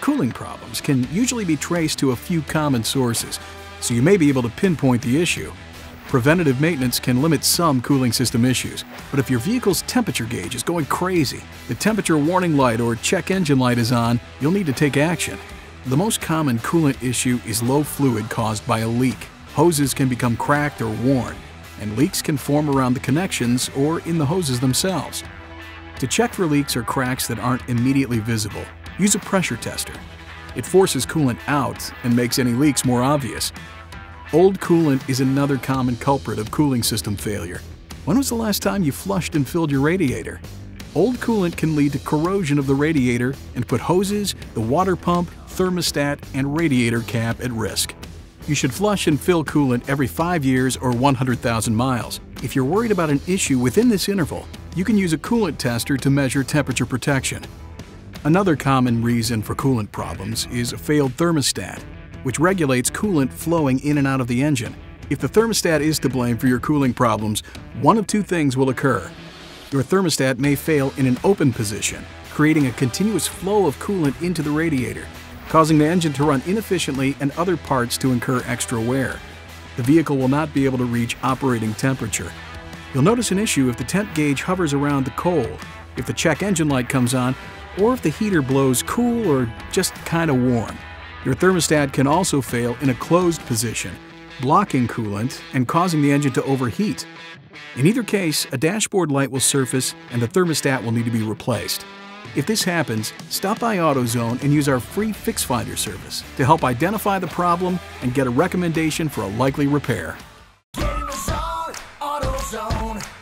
Cooling problems can usually be traced to a few common sources, so you may be able to pinpoint the issue. Preventative maintenance can limit some cooling system issues, but if your vehicle's temperature gauge is going crazy, the temperature warning light or check engine light is on, you'll need to take action. The most common coolant issue is low fluid caused by a leak. Hoses can become cracked or worn, and leaks can form around the connections or in the hoses themselves. To check for leaks or cracks that aren't immediately visible, use a pressure tester. It forces coolant out and makes any leaks more obvious. Old coolant is another common culprit of cooling system failure. When was the last time you flushed and filled your radiator? Old coolant can lead to corrosion of the radiator and put hoses, the water pump, thermostat, and radiator cap at risk. You should flush and fill coolant every 5 years or 100,000 miles. If you're worried about an issue within this interval, you can use a coolant tester to measure temperature protection. Another common reason for coolant problems is a failed thermostat which regulates coolant flowing in and out of the engine. If the thermostat is to blame for your cooling problems, one of two things will occur. Your thermostat may fail in an open position, creating a continuous flow of coolant into the radiator, causing the engine to run inefficiently and other parts to incur extra wear. The vehicle will not be able to reach operating temperature. You'll notice an issue if the temp gauge hovers around the cold, if the check engine light comes on, or if the heater blows cool or just kind of warm. Your thermostat can also fail in a closed position, blocking coolant and causing the engine to overheat. In either case, a dashboard light will surface and the thermostat will need to be replaced. If this happens, stop by AutoZone and use our free Fix Finder service to help identify the problem and get a recommendation for a likely repair. AutoZone, AutoZone.